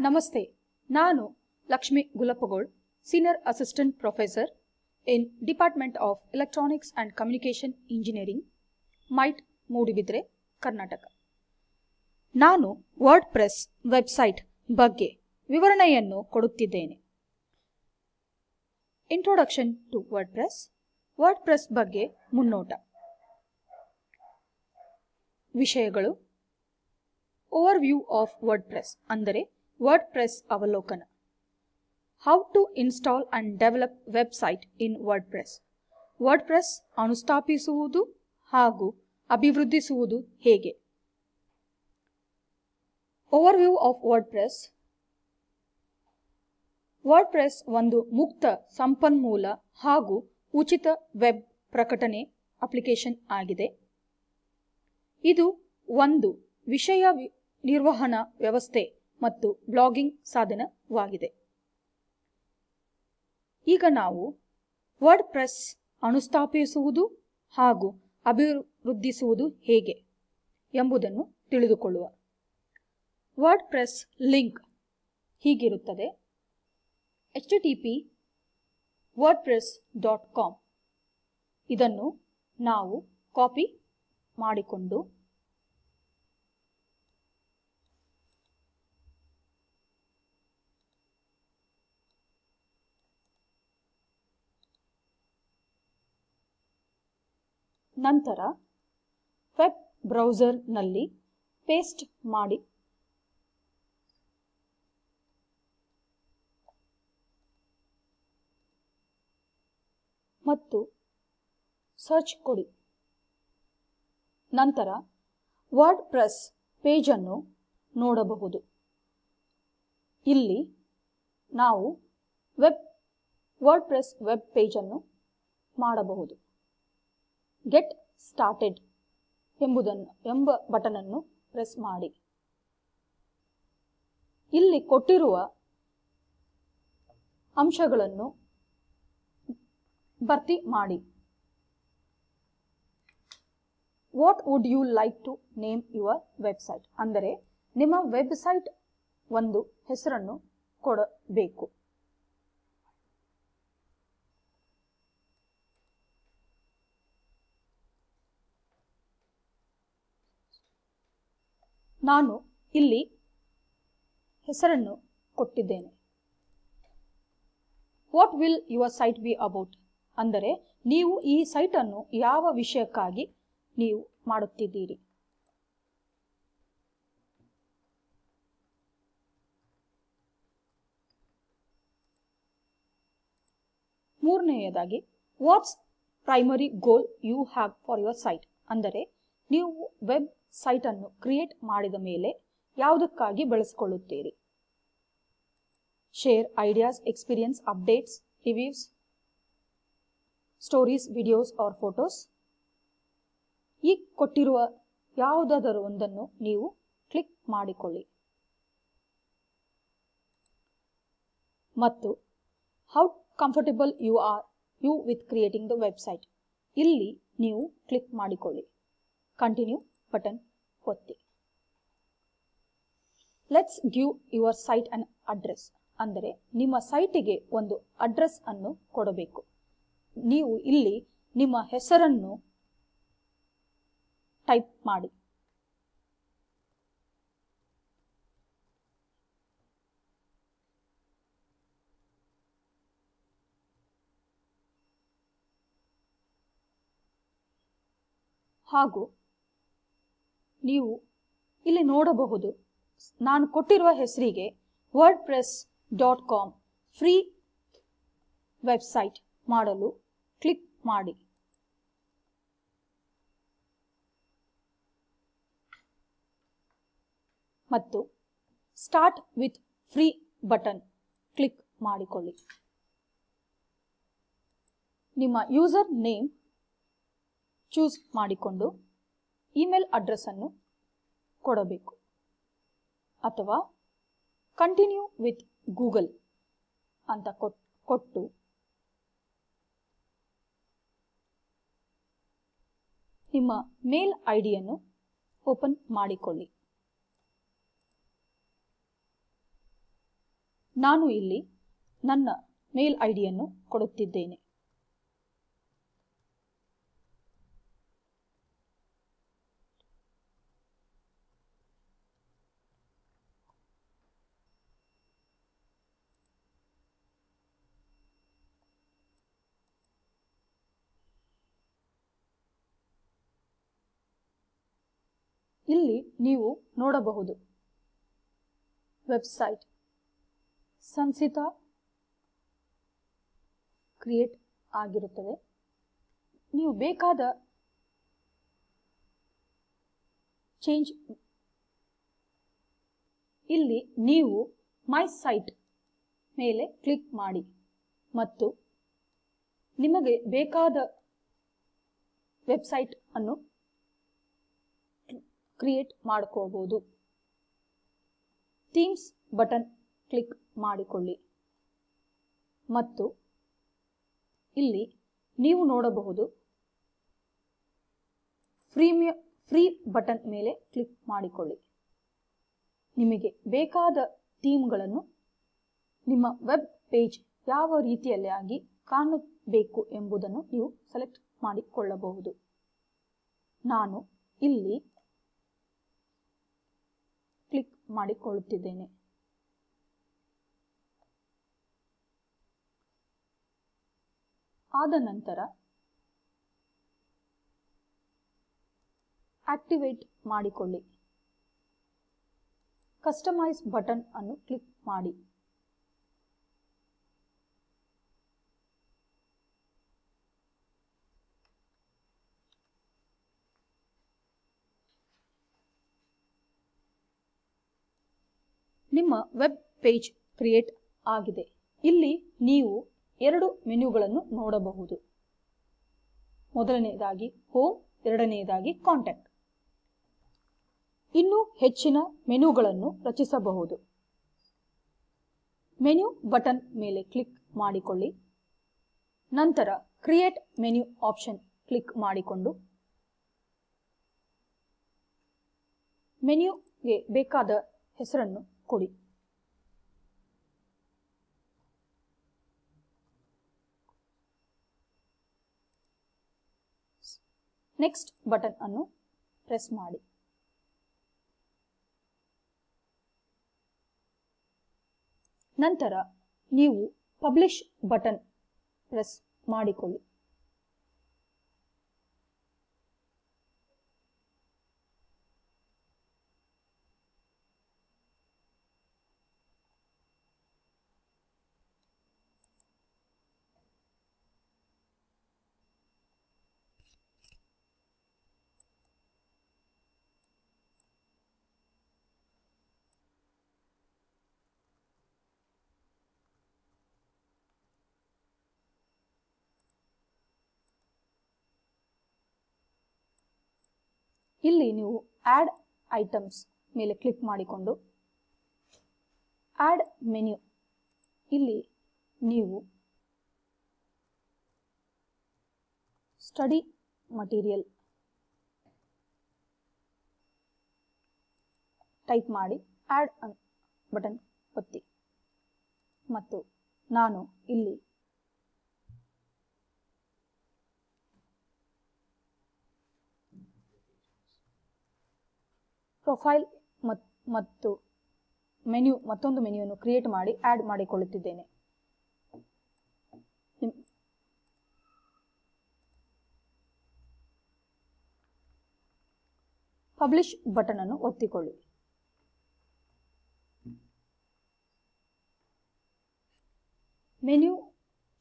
ನಮಸ್ತೆ. ನಾನು Lakshmi Gulappagol, senior assistant professor in department of electronics and communication engineering, MITE Moodbidri, Karnataka. ನಾನು WordPress website ಬಗ್ಗೆ ವಿವರಣೆಯನ್ನು ಕೊಡುತ್ತಿದ್ದೇನೆ. Introduction to WordPress WordPress ಬಗ್ಗೆ ಮುನ್ನೋಟ. ವಿಷಯಗಳು overview of WordPress ಅಂದರೆ how to install and develop website in WordPress WordPress ಅನುಸ್ಥಾಪಿಸುವುದು ಹಾಗೂ ಅಭಿವೃದ್ಧಿಸುವುದು ಹೇಗೆ? Overview of WordPress WordPress ಒಂದು ಮುಕ್ತ, ಸಂಪನ್ಮೂಲ ಹಾಗೂ ಉಚಿತ ವೆಬ್ ಪ್ರಕಟಣೆ ಅಪ್ಲಿಕೇಶನ್ ಆಗಿದೆ. ಇದು ಒಂದು ವಿಷಯ ನಿರ್ವಹಣಾ ವ್ಯವಸ್ಥೆ. ಮತ್ತು ಬ್ಲಾಗಿಂಗ್ ಸಾಧನವಾಗಿದೆ. ಈಗ ನಾವು ವರ್ಡ್ ಪ್ರೆಸ್ ಅನುಸ್ಥಾಪಿಸುವುದು ಹಾಗೂ ಅಭಿವೃದ್ಧಿಸುವುದು ಹೇಗೆ ಎಂಬುದನ್ನು ತಿಳಿದುಕೊಳ್ಳುವ. ವರ್ಡ್ ಪ್ರೆಸ್ ಲಿಂಕ್ ಹೀಗಿರುತ್ತದೆ. H T P WordPress dot com. ಇದನ್ನು ನಾವು ಕಾಪಿ ಮಾಡಿಕೊಂಡು ನಂತರ ವೆಬ್ ಬ್ರೌಸರ್ನಲ್ಲಿ ಪೇಸ್ಟ್ ಮಾಡಿ. ಮತ್ತು ಸರ್ಚ್ ಕೊಡಿ. ನಂತರ ವರ್ಡ್ ಪ್ರೆಸ್ ಪೇಜನ್ನು ನೋಡಬಹುದು. ಇಲ್ಲಿ ನಾವು ವೆಬ್ ವರ್ಡ್ ಪ್ರೆಸ್ ವೆಬ್ ಪೇಜನ್ನು ಮಾಡಬಹುದು. ಗೆಟ್ ಸ್ಟಾರ್ಟೆಡ್ ಎಂಬುದನ್ನು, ಎಂಬ ಬಟನನ್ನು ಪ್ರೆಸ್ ಮಾಡಿ. ಇಲ್ಲಿ ಕೊಟ್ಟಿರುವ ಅಂಶಗಳನ್ನು ಭರ್ತಿ ಮಾಡಿ. What would you like to name your website ಅಂದರೆ ನಿಮ್ಮ ವೆಬ್ಸೈಟ್ ಒಂದು ಹೆಸರನ್ನು ಕೊಡಬೇಕು. ನಾನು ಇಲ್ಲಿ ಹೆಸರನ್ನು ಕೊಟ್ಟಿದ್ದೇನೆ. What will your site be about ಅಂದರೆ ನೀವು ಈ ಸೈಟನ್ನು ಯಾವ ವಿಷಯಕ್ಕಾಗಿ ನೀವು ಮಾಡುತ್ತಿದ್ದೀರಿ? ಮೂರನೆಯದಾಗಿ what's primary goal you have for your site ಅಂದರೆ ನೀವು ವೆಬ್ ಸೈಟ್ ಅನ್ನು ಕ್ರಿಯೇಟ್ ಮಾಡಿದ ಮೇಲೆ ಯಾವುದಕ್ಕಾಗಿ ಬಳಸಿಕೊಳ್ಳುತ್ತೀರಿ? Share ideas experience updates reviews stories videos or photos ಈ ಕೊಟ್ಟಿರುವ ಯಾವುದಾದರೂ ಒಂದನ್ನು ನೀವು ಕ್ಲಿಕ್ ಮಾಡಿಕೊಳ್ಳಿ. ಮತ್ತು how comfortable you are you with creating the website ಇಲ್ಲಿ ನೀವು ಕ್ಲಿಕ್ ಮಾಡಿಕೊಳ್ಳಿ. ಕಂಟಿನ್ಯೂ ಬಟನ್ ಒತ್ತಿ. Let's give your site an address ಅಂದರೆ ನಿಮ್ಮ ಸೈಟಿಗೆ ಒಂದು ಅಡ್ರೆಸ್ ಅನ್ನು ಕೊಡಬೇಕು. ನೀವು ಇಲ್ಲಿ ನಿಮ್ಮ ಹೆಸರನ್ನು ಟೈಪ್ ಮಾಡಿ. ಹಾಗೂ ನೀವು ಇಲ್ಲಿ ನೋಡಬಹುದು. ನಾನು ಕೊಟ್ಟಿರುವ ಹೆಸರಿಗೆ WordPress dot com free website ಮಾಡಲು ಕ್ಲಿಕ್ ಮಾಡಿ. ಮತ್ತು start with free button click ಮಾಡಿಕೊಳ್ಳಿ. ನಿಮ್ಮ ಯೂಸರ್ ನೇಮ್ ಚೂಸ್ ಮಾಡಿಕೊಂಡು ಇಮೇಲ್ ಅಡ್ರೆಸ್ ಅನ್ನು ಕೊಡಬೇಕು. ಅಥವಾ ಕಂಟಿನ್ಯೂ ವಿತ್ ಗೂಗಲ್ ಅಂತ ಕೊಟ್- ಕೊಟ್ಟು. ನಿಮ್ಮ ಮೇಲ್ ಐಡಿಯನ್ನು ಡಿಯನ್ನು ಓಪನ್ ಮಾಡಿಕೊಳ್ಳಿ. ನಾನು ಇಲ್ಲಿ ನನ್ನ ಮೇಲ್ ಐಡಿಯನ್ನು ಕೊಡುತ್ತಿದ್ದೇನೆ. ಇಲ್ಲಿ ನೀವು ನೋಡಬಹುದು. ವೆಬ್ಸೈಟ್ ಸಂಸಿತ ಕ್ರಿಯೇಟ್ ಆಗಿರುತ್ತದೆ. ನೀವು ಬೇಕಾದ ಚೇಂಜ್ ಇಲ್ಲಿ ನೀವು ಮೈ ಸೈಟ್ ಮೇಲೆ ಕ್ಲಿಕ್ ಮಾಡಿ. ಮತ್ತು ನಿಮಗೆ ಬೇಕಾದ ವೆಬ್ಸೈಟ್ ಅನ್ನು ಕ್ರಿಯೇಟ್ ಮಾಡ್ಕೋಬಹುದು ಥೀಮ್ಸ್ ಬಟನ್ ಕ್ಲಿಕ್ ಮಾಡಿಕೊಳ್ಳಿ. ಮತ್ತು ಇಲ್ಲಿ ನೀವು ನೋಡಬಹುದು ಫ್ರೀಮಿಯ ಫ್ರೀ ಬಟನ್ ಮೇಲೆ ಕ್ಲಿಕ್ ಮಾಡಿಕೊಳ್ಳಿ. ನಿಮಗೆ ಬೇಕಾದ ಥೀಮ್ಗಳನ್ನು ನಿಮ್ಮ ವೆಬ್ ಪೇಜ್ ಯಾವ ರೀತಿಯಲ್ಲಿ ಆಗಿ ಕಾಣಬೇಕು ಎಂಬುದನ್ನು ನೀವು ಸೆಲೆಕ್ಟ್ ಮಾಡಿಕೊಳ್ಳಬಹುದು. ನಾನು ಇಲ್ಲಿ ಮಾಡಿಕೊಳ್ಳುತ್ತಿದ್ದೇನೆ. ಆದ ನಂತರ ಆಕ್ಟಿವೇಟ್ ಮಾಡಿಕೊಳ್ಳಿ. ಕಸ್ಟಮೈಸ್ ಬಟನ್ ಅನ್ನು ಕ್ಲಿಕ್ ಮಾಡಿ. ನಿಮ್ಮ ವೆಬ್ ಪೇಜ್ ಕ್ರಿಯೇಟ್ ಆಗಿದೆ. ಇಲ್ಲಿ ನೀವು ಎರಡು ಮೆನ್ಯುಗಳನ್ನು ನೋಡಬಹುದು. ಮೊದಲನೆಯದಾಗಿ ಹೋಮ್ ಎರಡನೆಯದಾಗಿ ಕಾಂಟ್ಯಾಕ್ಟ್ ಇನ್ನೂ ಹೆಚ್ಚಿನ ಮೆನುಗಳನ್ನು ರಚಿಸಬಹುದು. ಮೆನು ಬಟನ್ ಮೇಲೆ ಕ್ಲಿಕ್ ಮಾಡಿಕೊಳ್ಳಿ. ನಂತರ ಕ್ರಿಯೇಟ್ ಮೆನ್ಯು ಆಪ್ಷನ್ ಕ್ಲಿಕ್ ಮಾಡಿಕೊಂಡು. ಮೆನ್ಯುಗೆ ಬೇಕಾದ ಹೆಸರನ್ನು ಕೊಡಿ. ನೆಕ್ಸ್ಟ್ ಬಟನ್ ಅನ್ನು ಪ್ರೆಸ್ ಮಾಡಿ. ನಂತರ ನೀವು ಪಬ್ಲಿಷ್ ಬಟನ್ ಪ್ರೆಸ್ ಮಾಡಿಕೊಳ್ಳಿ. ಇಲ್ಲಿ ನೀವು ಆ್ಯಡ್ ಐಟಮ್ಸ್ ಮೇಲೆ ಕ್ಲಿಕ್ ಮಾಡಿಕೊಂಡು ಆ್ಯಡ್ ಮೆನ್ಯು ಇಲ್ಲಿ ನೀವು ಸ್ಟಡಿ ಮಟೀರಿಯಲ್ ಟೈಪ್ ಮಾಡಿ ಆ್ಯಡ್ ಬಟನ್ ಒತ್ತಿ. ಮತ್ತು ನಾನು ಇಲ್ಲಿ ಪ್ರೊಫೈಲ್ ಮತ್ತು ಮೆನ್ಯು, ಮತ್ತೊಂದು ಮೆನ್ಯುವನ್ನು ಕ್ರಿಯೇಟ್ ಮಾಡಿ ಆ್ಯಡ್ ಮಾಡಿಕೊಳ್ಳುತ್ತಿದ್ದೇನೆ. ಪಬ್ಲಿಷ್ ಬಟನ್ ಅನ್ನು ಒತ್ತಿಕೊಳ್ಳಿ. ಮೆನ್ಯು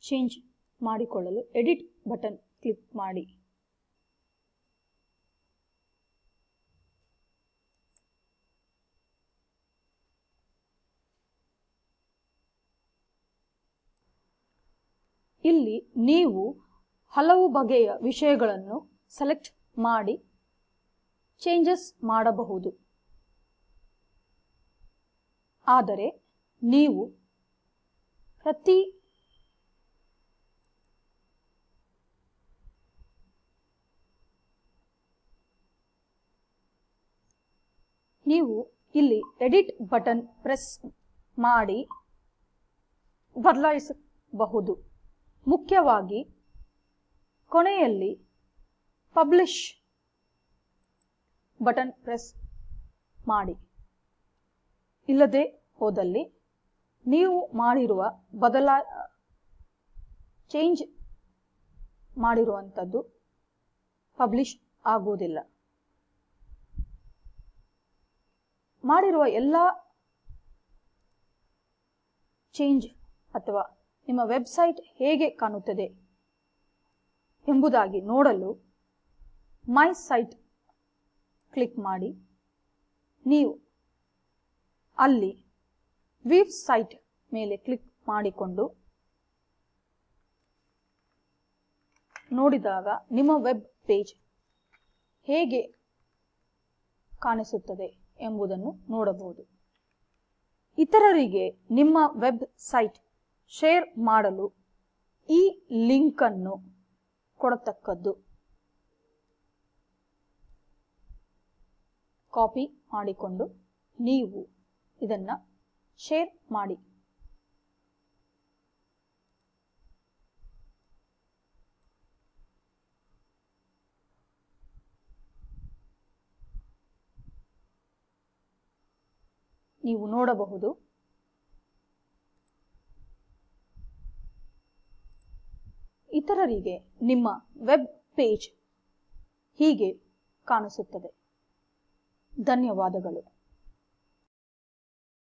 ಚೇಂಜ್ ಮಾಡಿಕೊಳ್ಳಲು ಎಡಿಟ್ ಬಟನ್ ಕ್ಲಿಕ್ ಮಾಡಿ. ಇಲ್ಲಿ ನೀವು ಹಲವು ಬಗೆಯ ವಿಷಯಗಳನ್ನು ಸೆಲೆಕ್ಟ್ ಮಾಡಿ ಚೇಂಜಸ್ ಮಾಡಬಹುದು. ಆದರೆ ನೀವು ಪ್ರತಿ ನೀವು ಇಲ್ಲಿ ಎಡಿಟ್ ಬಟನ್ ಪ್ರೆಸ್ ಮಾಡಿ ಬದಲಾಯಿಸಬಹುದು. ಮುಖ್ಯವಾಗಿ ಕೊನೆಯಲ್ಲಿ ಪಬ್ಲಿಷ್ ಬಟನ್ ಪ್ರೆಸ್ ಮಾಡಿ. ಇಲ್ಲದೆ ಹೋದಲ್ಲಿ ನೀವು ಮಾಡಿರುವ ಬದಲಾ ಚೇಂಜ್ ಮಾಡಿರುವಂಥದ್ದು ಪಬ್ಲಿಷ್ ಆಗುವುದಿಲ್ಲ. ಮಾಡಿರುವ ಎಲ್ಲ ಚೇಂಜ್ ಅಥವಾ ನಿಮ್ಮ ವೆಬ್ಸೈಟ್ ಹೇಗೆ ಕಾಣುತ್ತದೆ ಎಂಬುದಾಗಿ ನೋಡಲು ಮೈ ಸೈಟ್ ಕ್ಲಿಕ್ ಮಾಡಿ. ನೀವು ಅಲ್ಲಿ ವೀವ್ ಸೈಟ್ ಮೇಲೆ ಕ್ಲಿಕ್ ಮಾಡಿಕೊಂಡು ನೋಡಿದಾಗ ನಿಮ್ಮ ವೆಬ್ ಪೇಜ್ ಹೇಗೆ ಕಾಣಿಸುತ್ತದೆ ಎಂಬುದನ್ನು ನೋಡಬಹುದು. ಇತರರಿಗೆ ನಿಮ್ಮ ವೆಬ್ ಸೈಟ್ ಶೇರ್ ಮಾಡಲು ಈ ಲಿಂಕ್ ಅನ್ನು ಕೊಡತಕ್ಕದ್ದು. ಕಾಪಿ ಮಾಡಿಕೊಂಡು ನೀವು ಇದನ್ನ ಶೇರ್ ಮಾಡಿ. ನೀವು ನೋಡಬಹುದು ಇತರರಿಗೆ ನಿಮ್ಮ ವೆಬ್ ಪೇಜ್ ಹೀಗೆ ಕಾಣಿಸುತ್ತದೆ. ಧನ್ಯವಾದಗಳು.